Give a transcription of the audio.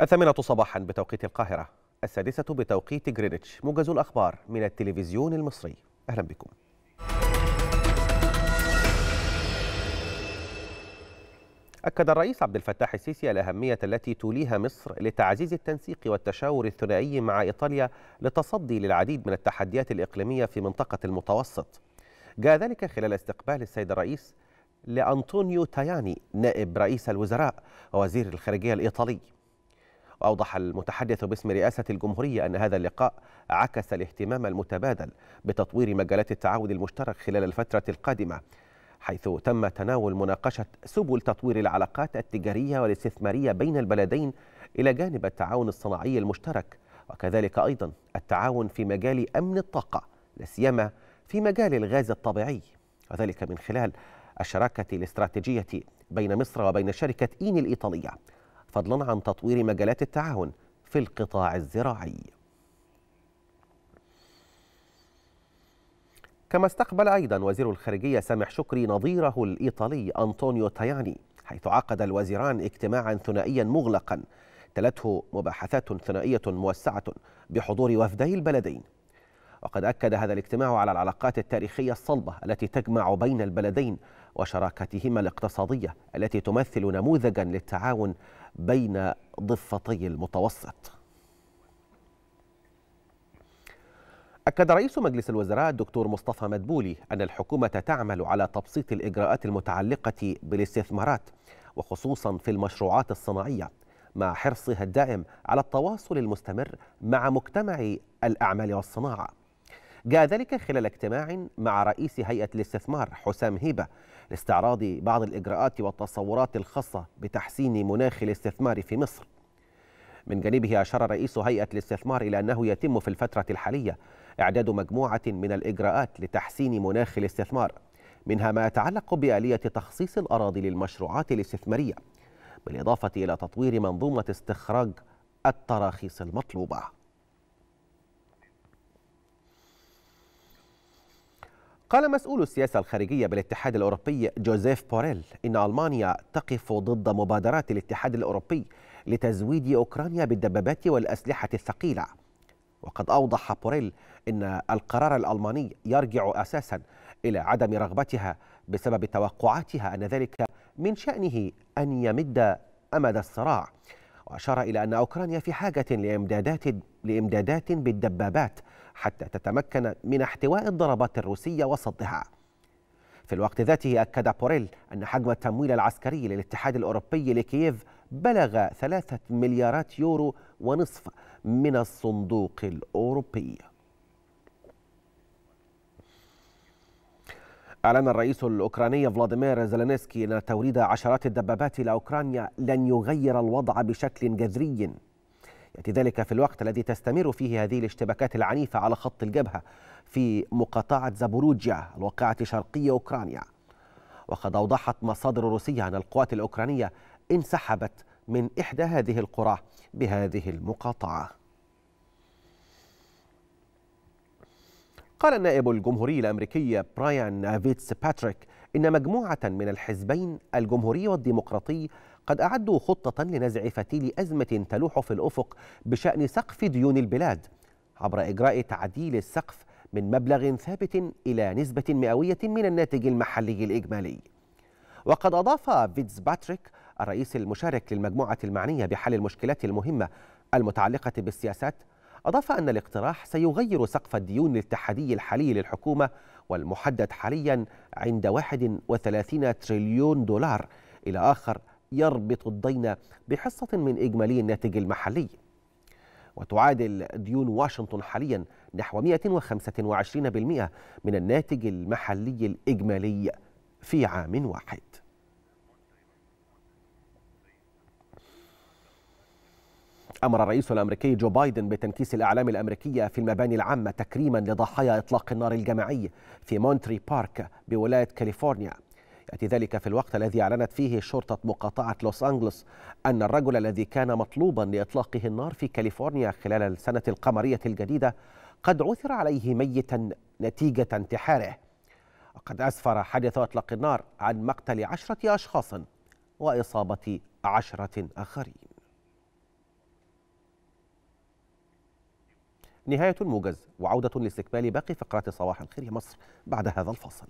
الثامنة صباحا بتوقيت القاهرة السادسة بتوقيت جرينتش موجز الأخبار من التلفزيون المصري. أهلا بكم. أكد الرئيس عبد الفتاح السيسي الأهمية التي توليها مصر لتعزيز التنسيق والتشاور الثنائي مع إيطاليا لتصدي للعديد من التحديات الإقليمية في منطقة المتوسط. جاء ذلك خلال استقبال السيد الرئيس لأنطونيو تاياني نائب رئيس الوزراء ووزير الخارجية الإيطالي. وأوضح المتحدث باسم رئاسة الجمهورية أن هذا اللقاء عكس الاهتمام المتبادل بتطوير مجالات التعاون المشترك خلال الفترة القادمة حيث تم تناول مناقشة سبل تطوير العلاقات التجارية والاستثمارية بين البلدين إلى جانب التعاون الصناعي المشترك وكذلك أيضا التعاون في مجال أمن الطاقة لا سيما في مجال الغاز الطبيعي وذلك من خلال الشراكة الاستراتيجية بين مصر وبين شركة إين الإيطالية. فضلا عن تطوير مجالات التعاون في القطاع الزراعي. كما استقبل أيضا وزير الخارجية سامح شكري نظيره الإيطالي أنطونيو تاياني حيث عقد الوزيران اجتماعا ثنائيا مغلقا تلته مباحثات ثنائية موسعة بحضور وفدي البلدين. وقد أكد هذا الاجتماع على العلاقات التاريخية الصلبة التي تجمع بين البلدين وشراكتهما الاقتصادية التي تمثل نموذجا للتعاون بين ضفتي المتوسط. أكد رئيس مجلس الوزراء الدكتور مصطفى مدبولي أن الحكومة تعمل على تبسيط الإجراءات المتعلقة بالاستثمارات وخصوصا في المشروعات الصناعية مع حرصها الدائم على التواصل المستمر مع مجتمع الأعمال والصناعة. جاء ذلك خلال اجتماع مع رئيس هيئة الاستثمار حسام هيبة لاستعراض بعض الإجراءات والتصورات الخاصة بتحسين مناخ الاستثمار في مصر. من جانبه أشار رئيس هيئة الاستثمار إلى أنه يتم في الفترة الحالية إعداد مجموعة من الإجراءات لتحسين مناخ الاستثمار منها ما يتعلق بآلية تخصيص الأراضي للمشروعات الاستثمارية بالإضافة إلى تطوير منظومة استخراج التراخيص المطلوبة. قال مسؤول السياسة الخارجية بالاتحاد الأوروبي جوزيف بوريل إن ألمانيا تقف ضد مبادرات الاتحاد الأوروبي لتزويد أوكرانيا بالدبابات والأسلحة الثقيلة. وقد أوضح بوريل أن القرار الألماني يرجع أساسا إلى عدم رغبتها بسبب توقعاتها أن ذلك من شأنه أن يمد أمد الصراع. وأشار إلى أن أوكرانيا في حاجة لإمدادات لإمدادات بالدبابات حتى تتمكن من احتواء الضربات الروسية وصدها. في الوقت ذاته أكد بوريل أن حجم التمويل العسكري للاتحاد الأوروبي لكييف بلغ ثلاثة مليارات يورو ونصف من الصندوق الأوروبي. أعلن الرئيس الأوكراني فلاديمير زيلينسكي أن توريد عشرات الدبابات إلى أوكرانيا لن يغير الوضع بشكل جذري. يأتي ذلك في الوقت الذي تستمر فيه هذه الاشتباكات العنيفة على خط الجبهة في مقاطعة زابوروجيا الواقعة شرقي أوكرانيا. وقد أوضحت مصادر روسية أن القوات الأوكرانية انسحبت من إحدى هذه القرى بهذه المقاطعة. قال النائب الجمهوري الأمريكي برايان فيتس باتريك إن مجموعة من الحزبين الجمهوري والديمقراطي قد أعدوا خطة لنزع فتيل أزمة تلوح في الأفق بشأن سقف ديون البلاد عبر إجراء تعديل السقف من مبلغ ثابت إلى نسبة مئوية من الناتج المحلي الإجمالي. وقد أضاف فيتس باتريك الرئيس المشارك للمجموعة المعنية بحل المشكلات المهمة المتعلقة بالسياسات أضاف أن الاقتراح سيغير سقف الديون الاتحادي الحالي للحكومة والمحدد حاليا عند 31 تريليون دولار. إلى آخر يربط الدين بحصة من إجمالي الناتج المحلي. وتعادل ديون واشنطن حاليا نحو 125% من الناتج المحلي الإجمالي في عام واحد. أمر الرئيس الأمريكي جو بايدن بتنكيس الأعلام الأمريكية في المباني العامة تكريما لضحايا إطلاق النار الجماعي في مونتري بارك بولاية كاليفورنيا. يأتي ذلك في الوقت الذي أعلنت فيه شرطة مقاطعة لوس أنجلوس أن الرجل الذي كان مطلوبا لإطلاقه النار في كاليفورنيا خلال السنة القمرية الجديدة قد عثر عليه ميتا نتيجة انتحاره. وقد أسفر حادث إطلاق النار عن مقتل عشرة أشخاص وإصابة عشرة آخرين. نهاية الموجز وعودة لاستكمال باقي فقرات صباح الخير مصر بعد هذا الفاصل.